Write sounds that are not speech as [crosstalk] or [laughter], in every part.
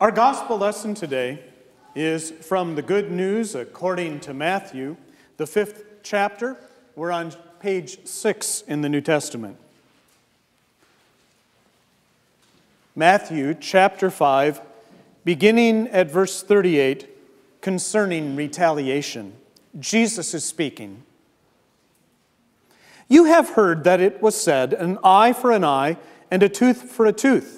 Our gospel lesson today is from the Good News according to Matthew, the fifth chapter. We're on page six in the New Testament. Matthew chapter 5, beginning at verse 38, concerning retaliation. Jesus is speaking. You have heard that it was said, an eye for an eye and a tooth for a tooth.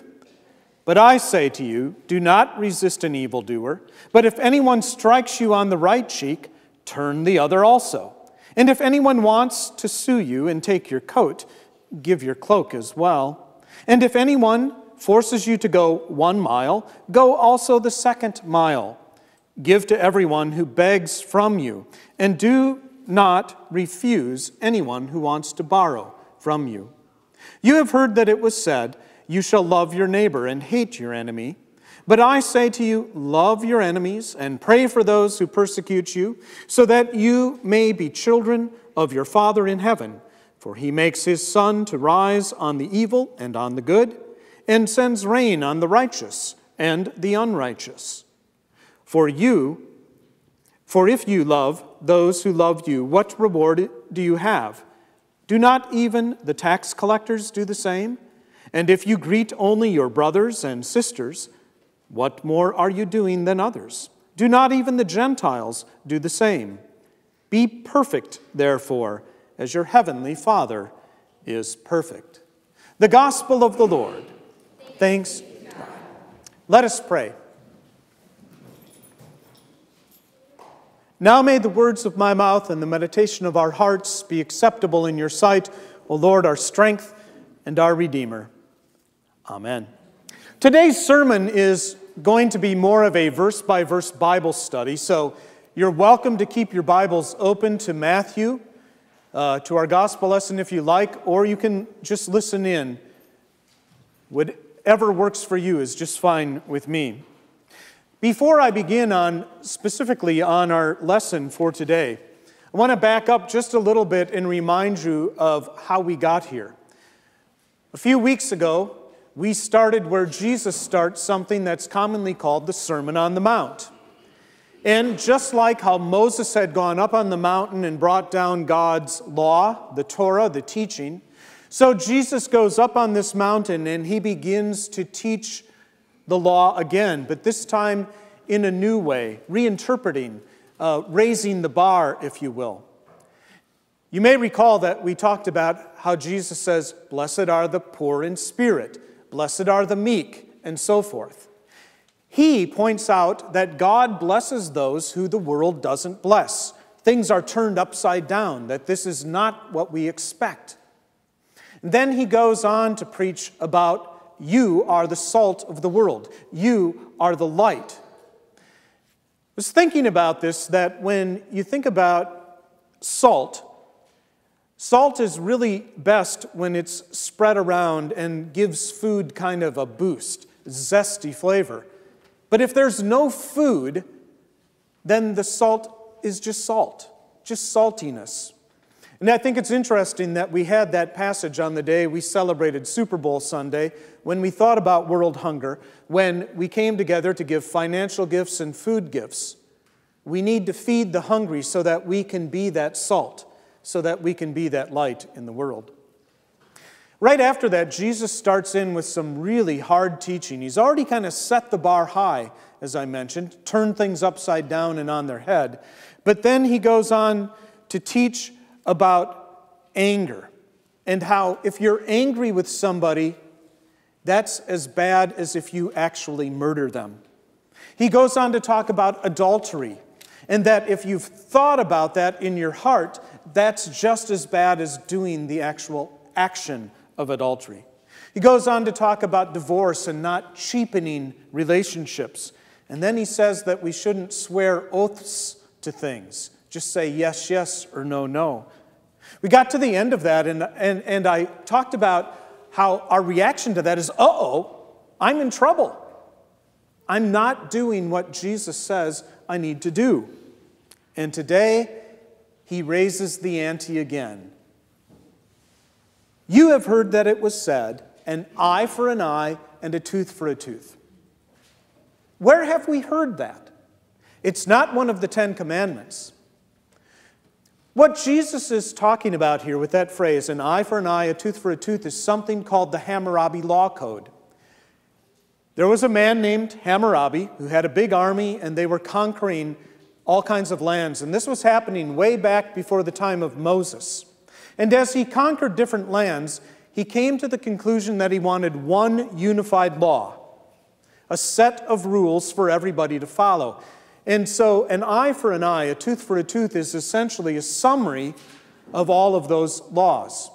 But I say to you, do not resist an evildoer, but if anyone strikes you on the right cheek, turn the other also. And if anyone wants to sue you and take your coat, give your cloak as well. And if anyone forces you to go one mile, go also the second mile. Give to everyone who begs from you, and do not refuse anyone who wants to borrow from you. You have heard that it was said, You shall love your neighbor and hate your enemy. But I say to you, love your enemies and pray for those who persecute you, so that you may be children of your Father in heaven. For he makes his sun to rise on the evil and on the good, and sends rain on the righteous and the unrighteous. For you, for if you love those who love you, what reward do you have? Do not even the tax collectors do the same? And if you greet only your brothers and sisters, what more are you doing than others? Do not even the Gentiles do the same? Be perfect, therefore, as your heavenly Father is perfect. The Gospel of the Lord. Thanks. Let us pray. Now may the words of my mouth and the meditation of our hearts be acceptable in your sight, O Lord, our strength and our Redeemer. Amen. Today's sermon is going to be more of a verse by verse Bible study, so you're welcome to keep your Bibles open to Matthew, uh, to our gospel lesson if you like, or you can just listen in. Whatever works for you is just fine with me. Before I begin on specifically on our lesson for today, I want to back up just a little bit and remind you of how we got here. A few weeks ago, we started where Jesus starts something that's commonly called the Sermon on the Mount. And just like how Moses had gone up on the mountain and brought down God's law, the Torah, the teaching, so Jesus goes up on this mountain and he begins to teach the law again, but this time in a new way, reinterpreting, uh, raising the bar, if you will. You may recall that we talked about how Jesus says, Blessed are the poor in spirit, blessed are the meek, and so forth. He points out that God blesses those who the world doesn't bless. Things are turned upside down, that this is not what we expect. And then he goes on to preach about you are the salt of the world. You are the light. I was thinking about this that when you think about salt, salt is really best when it's spread around and gives food kind of a boost, zesty flavor. But if there's no food, then the salt is just salt, just saltiness. And I think it's interesting that we had that passage on the day we celebrated Super Bowl Sunday when we thought about world hunger, when we came together to give financial gifts and food gifts. We need to feed the hungry so that we can be that salt, so that we can be that light in the world. Right after that, Jesus starts in with some really hard teaching. He's already kind of set the bar high, as I mentioned, turned things upside down and on their head. But then he goes on to teach about anger and how if you're angry with somebody, that's as bad as if you actually murder them. He goes on to talk about adultery and that if you've thought about that in your heart, that's just as bad as doing the actual action of adultery. He goes on to talk about divorce and not cheapening relationships. And then he says that we shouldn't swear oaths to things. Just say yes, yes, or no, no. We got to the end of that, and, and, and I talked about how our reaction to that is, uh oh, I'm in trouble. I'm not doing what Jesus says I need to do. And today, he raises the ante again. You have heard that it was said, an eye for an eye and a tooth for a tooth. Where have we heard that? It's not one of the Ten Commandments. What Jesus is talking about here with that phrase, an eye for an eye, a tooth for a tooth, is something called the Hammurabi Law Code. There was a man named Hammurabi who had a big army and they were conquering all kinds of lands. And this was happening way back before the time of Moses. And as he conquered different lands, he came to the conclusion that he wanted one unified law, a set of rules for everybody to follow. And so, an eye for an eye, a tooth for a tooth, is essentially a summary of all of those laws.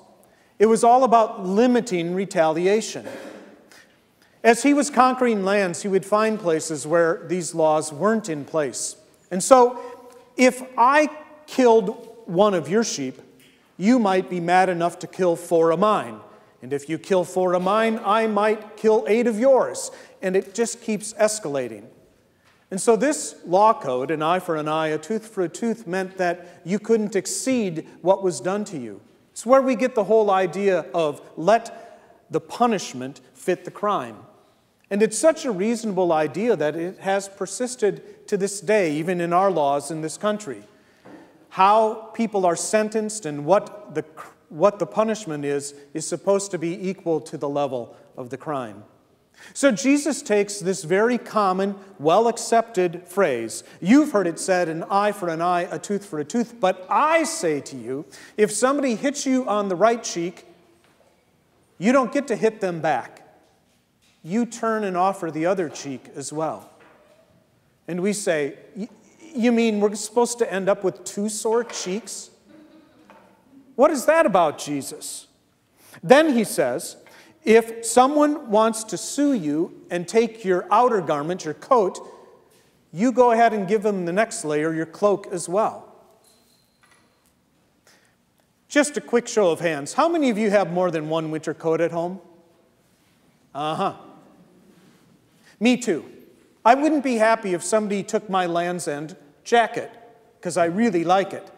It was all about limiting retaliation. As he was conquering lands, he would find places where these laws weren't in place. And so, if I killed one of your sheep, you might be mad enough to kill four of mine. And if you kill four of mine, I might kill eight of yours. And it just keeps escalating. And so, this law code, an eye for an eye, a tooth for a tooth, meant that you couldn't exceed what was done to you. It's where we get the whole idea of let the punishment fit the crime. And it's such a reasonable idea that it has persisted to this day, even in our laws in this country. How people are sentenced and what the, what the punishment is, is supposed to be equal to the level of the crime. So Jesus takes this very common, well accepted phrase. You've heard it said, an eye for an eye, a tooth for a tooth. But I say to you, if somebody hits you on the right cheek, you don't get to hit them back. You turn and offer the other cheek as well. And we say, You mean we're supposed to end up with two sore cheeks? What is that about, Jesus? Then he says, if someone wants to sue you and take your outer garment, your coat, you go ahead and give them the next layer, your cloak as well. Just a quick show of hands. How many of you have more than one winter coat at home? Uh huh. Me too. I wouldn't be happy if somebody took my Lands' End jacket because I really like it.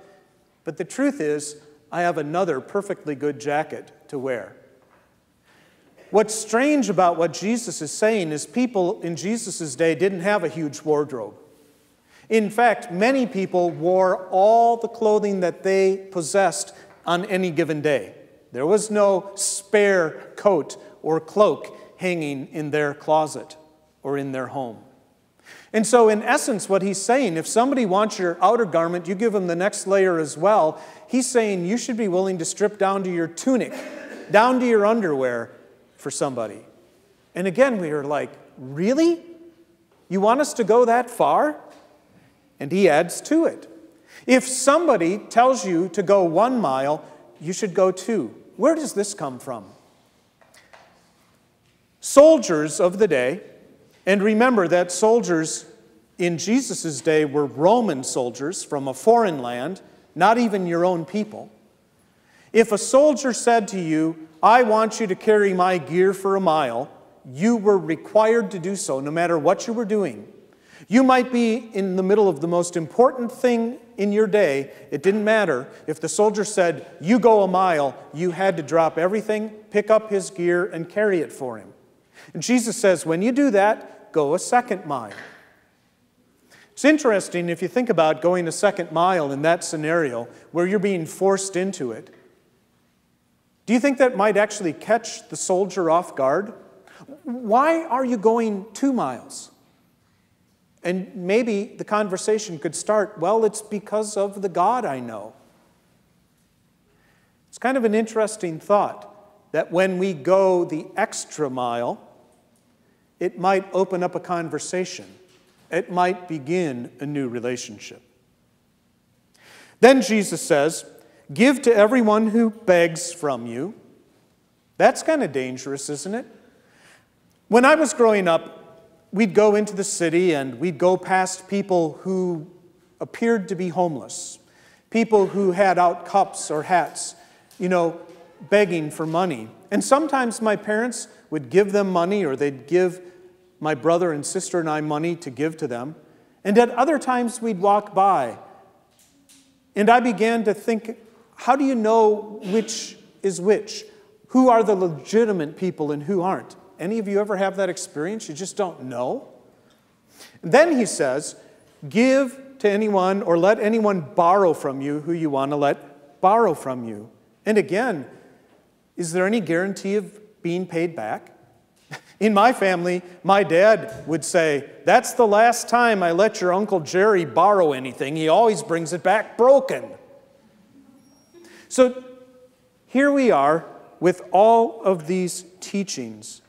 But the truth is, I have another perfectly good jacket to wear. What's strange about what Jesus is saying is people in Jesus' day didn't have a huge wardrobe. In fact, many people wore all the clothing that they possessed on any given day. There was no spare coat or cloak hanging in their closet or in their home. And so, in essence, what he's saying, if somebody wants your outer garment, you give them the next layer as well. He's saying you should be willing to strip down to your tunic, down to your underwear, for somebody. And again, we are like, really? You want us to go that far? And he adds to it. If somebody tells you to go one mile, you should go two. Where does this come from? Soldiers of the day, and remember that soldiers in Jesus' day were Roman soldiers from a foreign land, not even your own people. If a soldier said to you, I want you to carry my gear for a mile, you were required to do so no matter what you were doing. You might be in the middle of the most important thing in your day. It didn't matter. If the soldier said, You go a mile, you had to drop everything, pick up his gear, and carry it for him. And Jesus says, When you do that, go a second mile. It's interesting if you think about going a second mile in that scenario where you're being forced into it. Do you think that might actually catch the soldier off guard? Why are you going two miles? And maybe the conversation could start, well, it's because of the God I know. It's kind of an interesting thought that when we go the extra mile, it might open up a conversation. It might begin a new relationship. Then Jesus says, Give to everyone who begs from you. That's kind of dangerous, isn't it? When I was growing up, we'd go into the city and we'd go past people who appeared to be homeless, people who had out cups or hats, you know, begging for money. And sometimes my parents would give them money or they'd give my brother and sister and I money to give to them. And at other times we'd walk by. And I began to think how do you know which is which? Who are the legitimate people and who aren't? Any of you ever have that experience? You just don't know? Then he says, Give to anyone or let anyone borrow from you who you want to let borrow from you. And again, is there any guarantee of being paid back? [laughs] In my family, my dad would say, That's the last time I let your Uncle Jerry borrow anything. He always brings it back broken. So here we are with all of these teachings.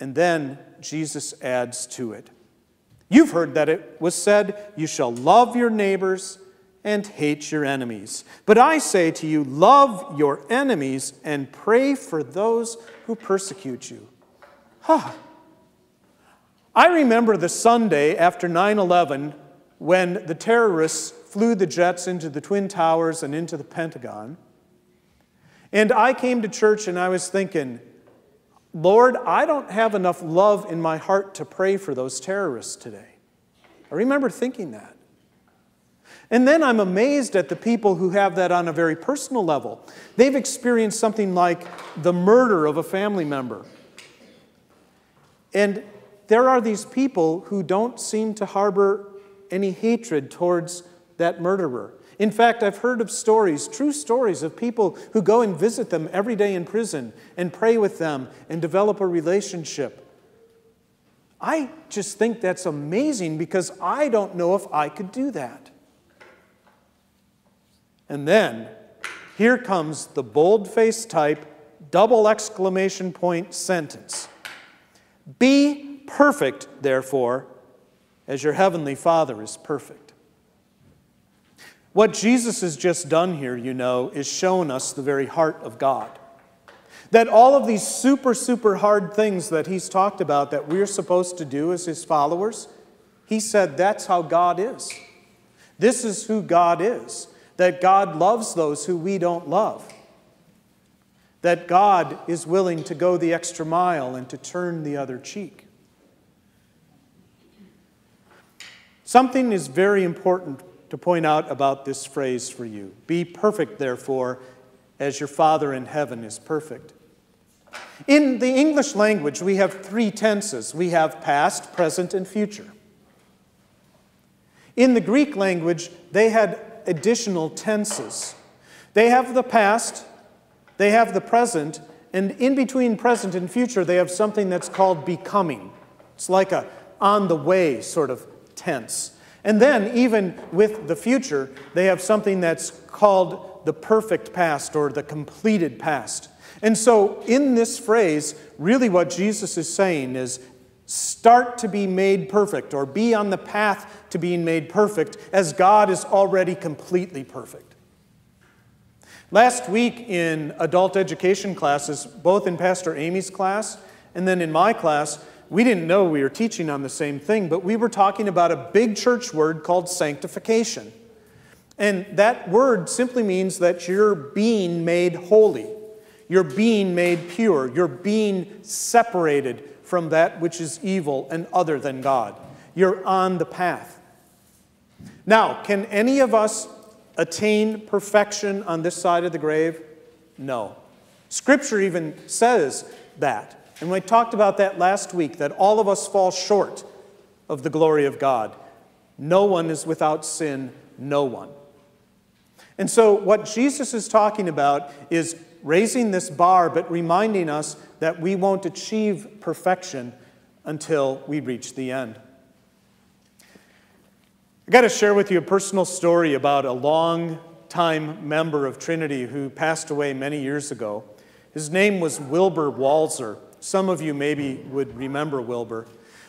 And then Jesus adds to it. You've heard that it was said, You shall love your neighbors and hate your enemies. But I say to you, love your enemies and pray for those who persecute you. Huh. I remember the Sunday after 9 11 when the terrorists flew the jets into the Twin Towers and into the Pentagon. And I came to church and I was thinking, Lord, I don't have enough love in my heart to pray for those terrorists today. I remember thinking that. And then I'm amazed at the people who have that on a very personal level. They've experienced something like the murder of a family member. And there are these people who don't seem to harbor any hatred towards that murderer. In fact, I've heard of stories, true stories, of people who go and visit them every day in prison and pray with them and develop a relationship. I just think that's amazing because I don't know if I could do that. And then here comes the bold face type, double exclamation point sentence Be perfect, therefore, as your heavenly Father is perfect. What Jesus has just done here, you know, is shown us the very heart of God. That all of these super, super hard things that he's talked about that we're supposed to do as his followers, he said that's how God is. This is who God is. That God loves those who we don't love. That God is willing to go the extra mile and to turn the other cheek. Something is very important to point out about this phrase for you Be perfect, therefore, as your Father in heaven is perfect. In the English language, we have three tenses we have past, present, and future. In the Greek language, they had additional tenses. They have the past, they have the present, and in between present and future, they have something that's called becoming. It's like a on the way sort of tense. And then, even with the future, they have something that's called the perfect past or the completed past. And so, in this phrase, really what Jesus is saying is start to be made perfect or be on the path to being made perfect as God is already completely perfect. Last week in adult education classes, both in Pastor Amy's class and then in my class, we didn't know we were teaching on the same thing, but we were talking about a big church word called sanctification. And that word simply means that you're being made holy, you're being made pure, you're being separated from that which is evil and other than God. You're on the path. Now, can any of us attain perfection on this side of the grave? No. Scripture even says that. And we talked about that last week that all of us fall short of the glory of God. No one is without sin, no one. And so, what Jesus is talking about is raising this bar, but reminding us that we won't achieve perfection until we reach the end. I got to share with you a personal story about a long time member of Trinity who passed away many years ago. His name was Wilbur Walzer. Some of you maybe would remember Wilbur.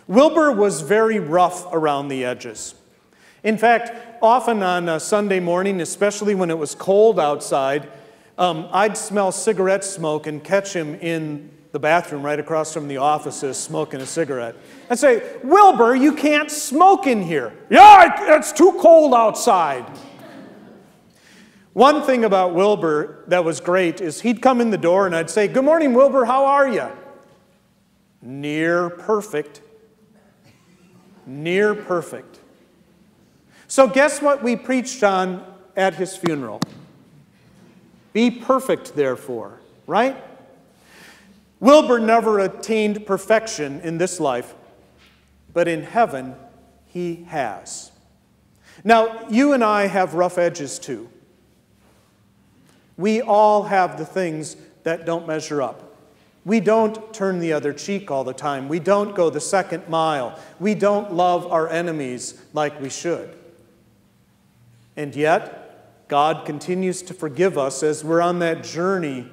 Wilbur was very rough around the edges. In fact, often on a Sunday morning, especially when it was cold outside, um, I'd smell cigarette smoke and catch him in the bathroom right across from the offices smoking a cigarette. I'd say, Wilbur, you can't smoke in here. Yeah, it's too cold outside. One thing about Wilbur that was great is he'd come in the door and I'd say, Good morning, Wilbur, how are you? Near perfect. Near perfect. So, guess what we preached on at his funeral? Be perfect, therefore, right? Wilbur never attained perfection in this life, but in heaven, He has. Now, you and I have rough edges too. We all have the things that don't measure up. We don't turn the other cheek all the time. We don't go the second mile. We don't love our enemies like we should. And yet, God continues to forgive us as we're on that journey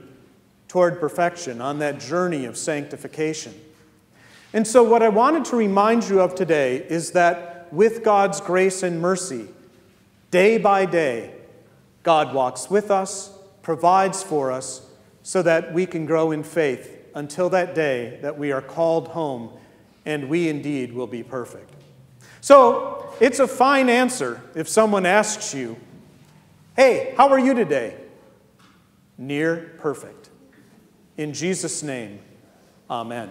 toward perfection, on that journey of sanctification. And so, what I wanted to remind you of today is that with God's grace and mercy, day by day, God walks with us, provides for us, so that we can grow in faith until that day that we are called home and we indeed will be perfect. So, it's a fine answer if someone asks you, Hey, how are you today? Near perfect. In Jesus' name, amen.